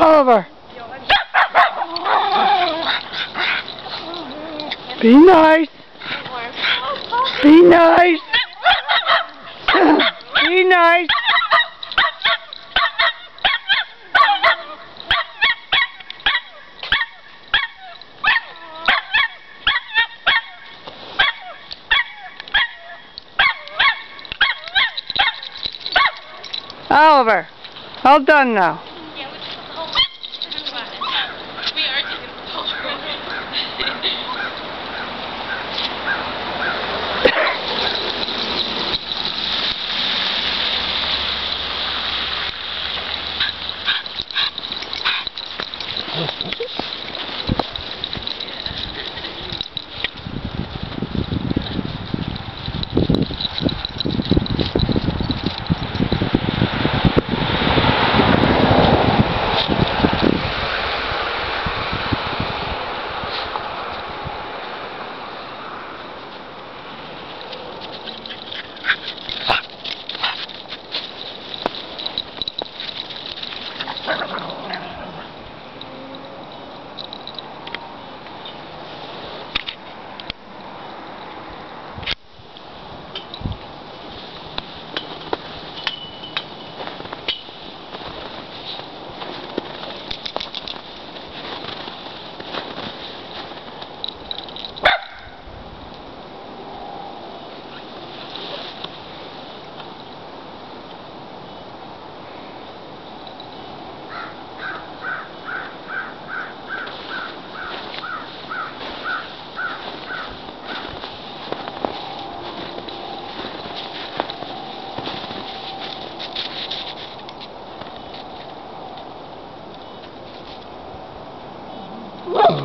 over. Be nice. Be nice. Be nice. Oliver, all done now. Whoa.